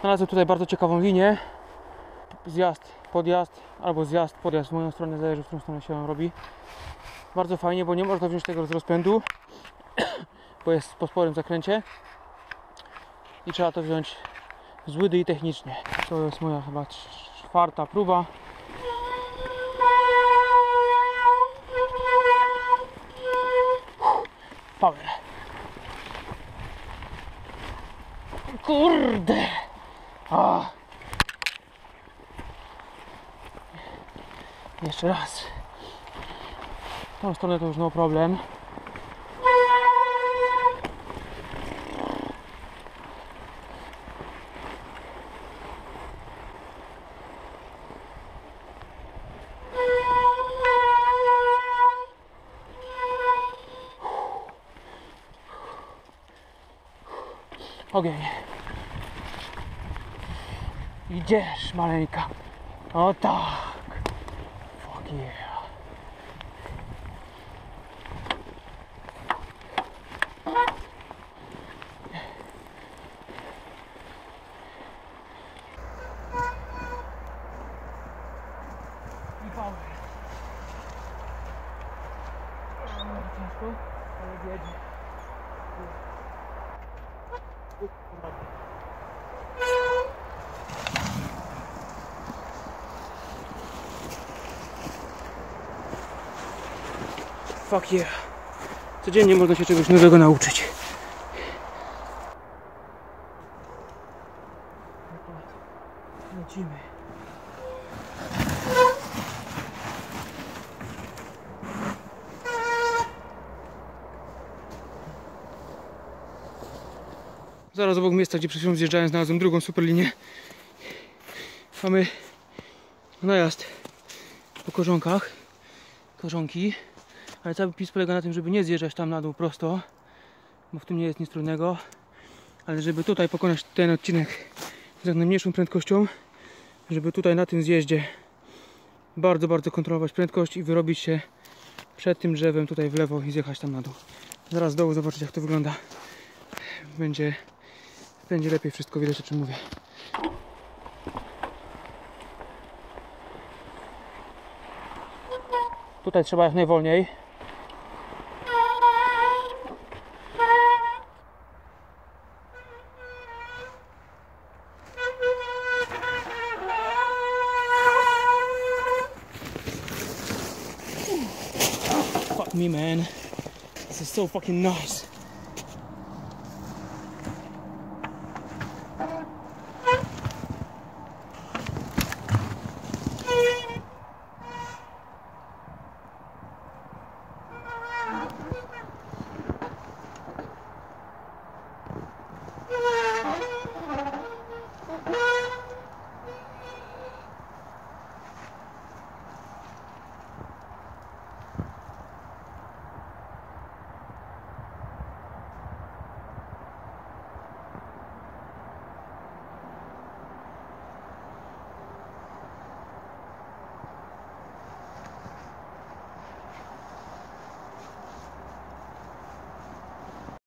Znalazłem tutaj bardzo ciekawą linię. Zjazd, podjazd, albo zjazd, podjazd w moją stronę, zależy w którą stronę się robi. Bardzo fajnie, bo nie można wziąć tego z rozpędu, bo jest po sporym zakręcie. I trzeba to wziąć z łydy i technicznie. To jest moja chyba czwarta próba. Power. Kurde! A. Jeszcze raz. Tą stronę to już no problem. Ogień. Idziesz, maleńka. O tak. Fuck yeah. Ciężko, ale jedzie. Fuck yeah. Codziennie można się czegoś nowego nauczyć. Lecimy. Zaraz obok miejsca, gdzie przed chwilą zjeżdżałem, znalazłem drugą super linię. Mamy najazd po korzonkach. Korzonki. Ale cały pis polega na tym, żeby nie zjeżdżać tam na dół prosto, bo w tym nie jest nic trudnego, ale żeby tutaj pokonać ten odcinek z najmniejszą prędkością, żeby tutaj na tym zjeździe bardzo, bardzo kontrolować prędkość i wyrobić się przed tym drzewem tutaj w lewo i zjechać tam na dół. Zaraz z dołu zobaczyć jak to wygląda. Będzie, będzie lepiej wszystko widać o czym mówię. Tutaj trzeba jak najwolniej. Me man. This is so fucking nice.